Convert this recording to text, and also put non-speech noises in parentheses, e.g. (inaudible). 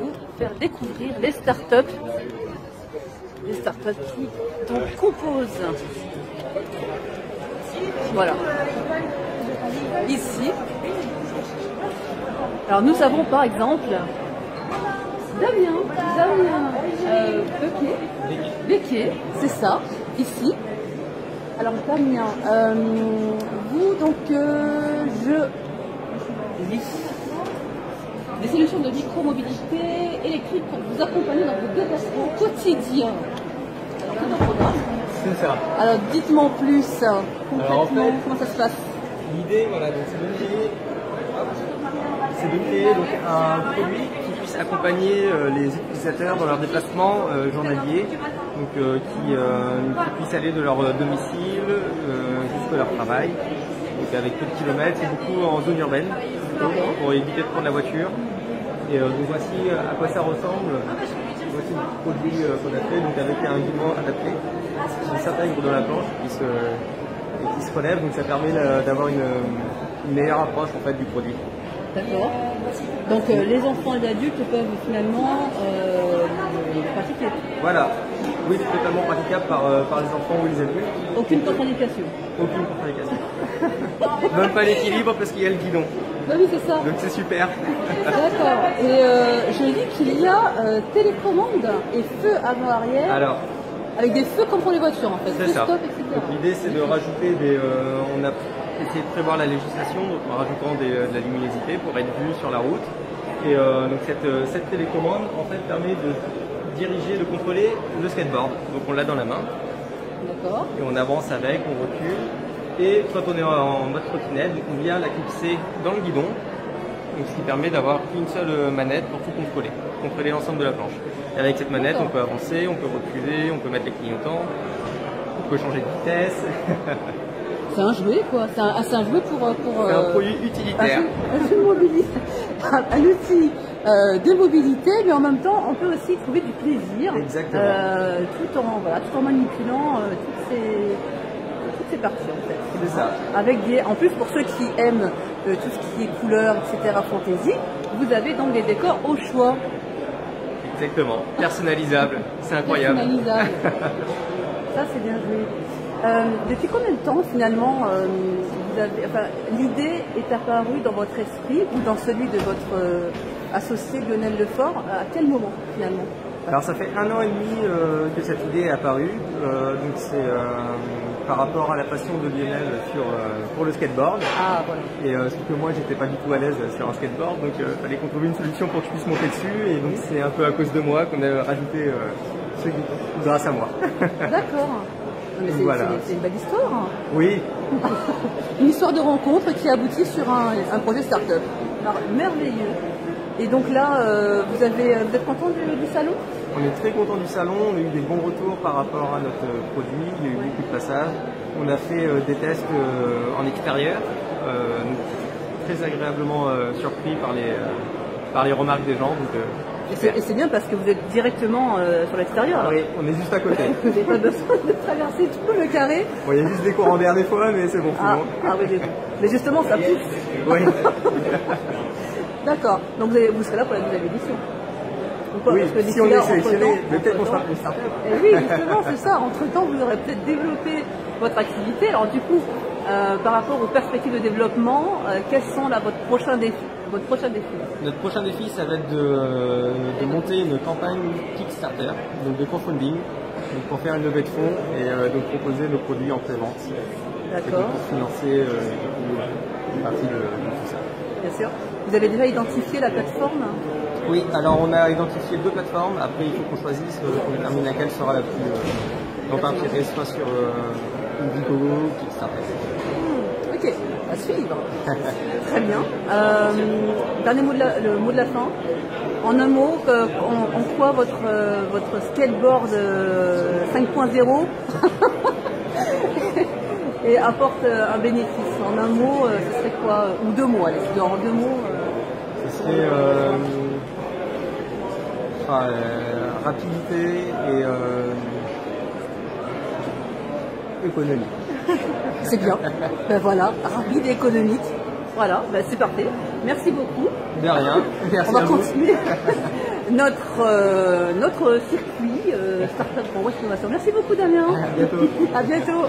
vous faire découvrir les startups, les startups qui donc composent. Voilà. Ici. Alors nous avons par exemple Damien, Damien euh, Becquet, c'est ça, ici. Alors Damien, euh, vous donc euh, je lis des solutions de micromobilité électrique pour vous accompagner dans vos déplacements quotidiens. Alors. C'est ça. Alors dites-moi en plus concrètement Alors, en fait, comment ça se passe. L'idée, voilà, donc c'est de créer, c'est créer donc, un produit qui puisse accompagner euh, les utilisateurs dans leur déplacement euh, journalier, donc euh, qui, euh, qui puissent aller de leur domicile euh, jusqu'à leur travail, donc avec peu de kilomètres, c'est beaucoup en zone urbaine, pour éviter de prendre la voiture. Et euh, donc voici à quoi ça ressemble. Voici le produit euh, qu'on a fait, donc avec un guidon adapté qui s'intègre dans la planche, qui se, et qui se relève, donc ça permet euh, d'avoir une, une meilleure approche en fait du produit. D'accord. Donc euh, les enfants et les adultes peuvent finalement euh, pratiquer. Voilà. Oui, c'est totalement praticable par, euh, par les enfants ou les adultes. Aucune contre-indication. Aucune contre-indication. Même pas l'équilibre parce qu'il y a le guidon. Bah oui, c'est ça. Donc c'est super. D'accord. Et euh, je lis qu'il y a euh, télécommande et feu avant-arrière Alors, avec des feux comme pour les voitures en fait. c'est ça. Stop, etc. Donc l'idée c'est de rajouter des. on a essayé de prévoir la législation donc en rajoutant des, de la luminosité pour être vu sur la route. Et donc cette, cette télécommande en fait permet de diriger, de contrôler le skateboard. Donc on l'a dans la main. D'accord. et on avance avec, on recule. Et quand on est en mode trottinette, on vient la clipser dans le guidon, donc ce qui permet d'avoir qu'une seule manette pour tout contrôler, contrôler l'ensemble de la planche. Et avec cette manette, on peut avancer, on peut reculer, on peut mettre les clignotants, on peut changer de vitesse. (laughs) C'est un jouet quoi. C'est un, ah, un jouet pour. euh, pour un euh, produit un utilitaire. jeu- un jeu. Un, (laughs) un outil euh, de mobilité, mais en même temps, on peut aussi trouver du plaisir. Exactement. euh, tout, en, voilà, tout en manipulant euh, toutes, ces, toutes ces parties en fait. C'est ça. Avec des, en plus, pour ceux qui aiment tout ce qui est couleurs, etc., fantasy, vous avez donc des décors au choix. Exactement. Personnalisable. C'est incroyable. Personnalisable. (laughs) Ça, c'est bien joué. Depuis combien de temps, finalement, vous avez, enfin, l'idée est apparue dans votre esprit ou dans celui de votre associé Lionel Lefort À quel moment, finalement Alors ça fait un an et demi euh, que cette idée est apparue. Euh, donc c'est euh, par rapport à la passion de Lionel sur, pour le skateboard. Ah, voilà. Et sauf que moi j'étais pas du tout à l'aise sur un skateboard, donc il fallait qu'on trouve une solution pour que je puisse monter dessus. Et donc c'est un peu à cause de moi qu'on a rajouté ce guide, grâce à moi. (laughs) D'accord. C'est, Voilà. une belle histoire. hein. oui, (laughs) Une histoire de rencontre qui aboutit sur un, un projet start-up. Alors, merveilleux. Et donc là, euh, vous, avez, vous êtes content du, du salon? On est très content du salon, on a eu des bons retours par rapport à notre euh, produit, il y a eu beaucoup de passages. On a fait euh, des tests euh, en extérieur, euh, très agréablement euh, surpris par les, euh, par les remarques des gens. Donc, euh, Et c'est, bien parce que vous êtes directement euh, sur l'extérieur. Oui, on est juste à côté. (laughs) Vous n'avez pas besoin de traverser tout le carré. Bon, il y a juste des courants d'air des fois, mais c'est bon, Ah, bon. ah oui, mais justement, ça pousse. Oui. (laughs) D'accord. Donc vous, avez- vous serez là pour la deuxième édition. Ou pas Oui, Parce que si on est sélectionné, peut-être qu'on sera entre-temps- plus start-up. Eh oui, justement, c'est ça. Entre-temps, vous aurez peut-être développé votre activité. Alors du coup, euh, par rapport aux perspectives de développement, euh, quels sont là, votre prochain défi votre prochain défi Notre prochain défi, ça va être de, de monter une campagne Kickstarter, donc de crowdfunding, donc pour faire une levée de fonds et euh, donc proposer nos produits en pré-vente. D'accord, Pour financer euh, euh, une partie de, de tout ça. Bien sûr. Vous avez déjà identifié la plateforme Oui, alors on a identifié deux plateformes. Après, il faut qu'on choisisse, euh, qu'on détermine laquelle sera la plus euh, donc inspirée, soit sur euh, Indiegogo ou Kickstarter. Hmm, Ok, à suivre. (laughs) Très bien. Euh, dernier mot de la, le mot de la fin. En un mot, en, en quoi votre, votre skateboard euh, 5.0 (laughs) et apporte euh, un bénéfice En un mot, euh, ce serait quoi Ou deux mots, allez, en deux mots. euh, Ce serait euh, euh, rapidité et euh, économie. (laughs) c'est bien. ben voilà, rapide et économique. Voilà, ben c'est parfait. Merci beaucoup. De rien. (laughs) Merci On va à vous. continuer (laughs) notre, euh, notre circuit euh, Startup pour West Innovation. Merci beaucoup Damien. À bientôt. À bientôt.